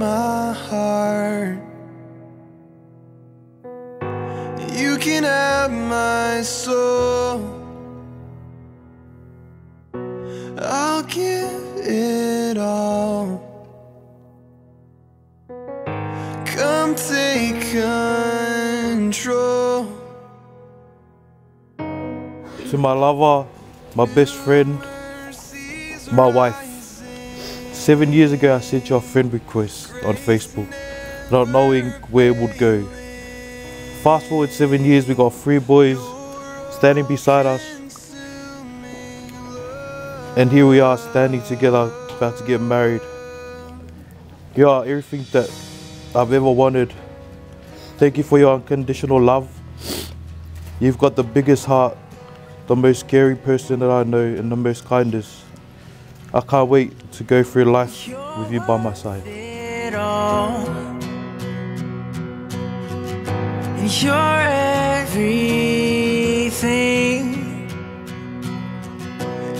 my heart. You can have my soul. I'll give it all. Come take control. To my lover, my best friend, my wife. Seven years ago, I sent you a friend request on Facebook, not knowing where it would go. Fast forward seven years, we got three boys standing beside us. And here we are standing together, about to get married. You are everything that I've ever wanted. Thank you for your unconditional love. You've got the biggest heart, the most scary person that I know, and the most kindest. I can't wait to go through life with you by my side. And you're everything.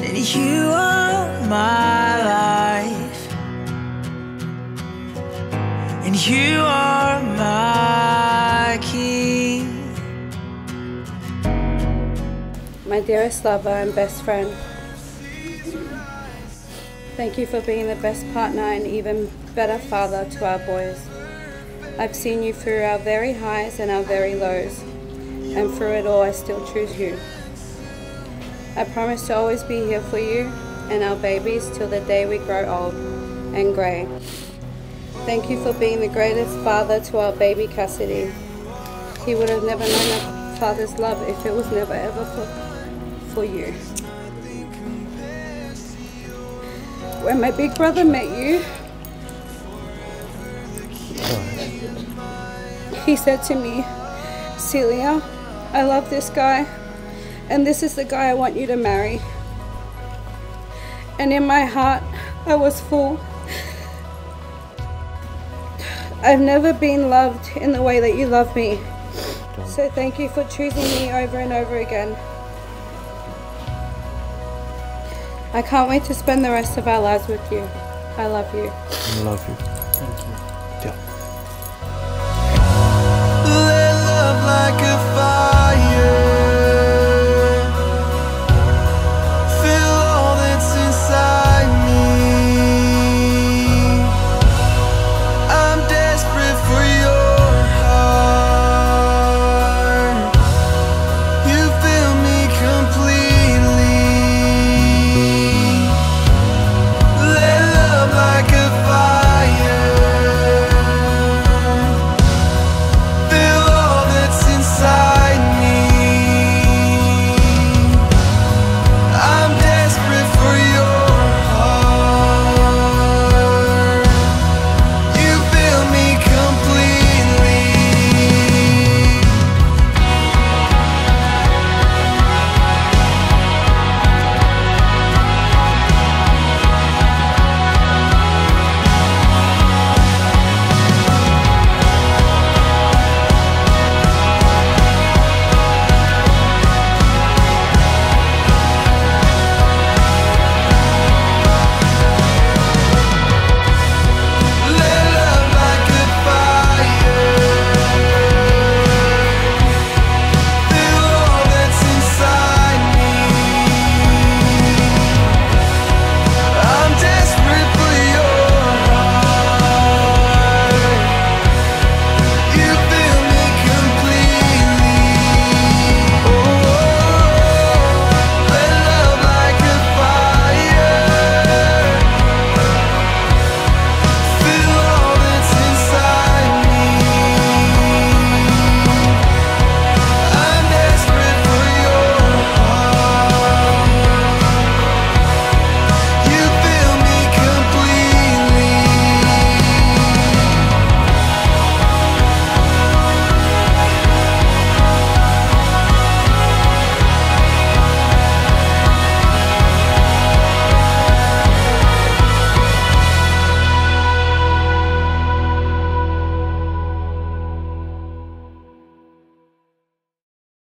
And you are my life. And you are my king. My dearest lover and best friend, thank you for being the best partner and even better father to our boys. I've seen you through our very highs and our very lows, and through it all, I still choose you. I promise to always be here for you and our babies till the day we grow old and grey. Thank you for being the greatest father to our baby Cassidy. He would have never known a father's love if it was never ever for, for you. When my big brother met you, he said to me, Celia, I love this guy, and this is the guy I want you to marry. And in my heart, I was full. I've never been loved in the way that you love me. So thank you for choosing me over and over again. I can't wait to spend the rest of our lives with you. I love you. I love you. Thank you. Yeah.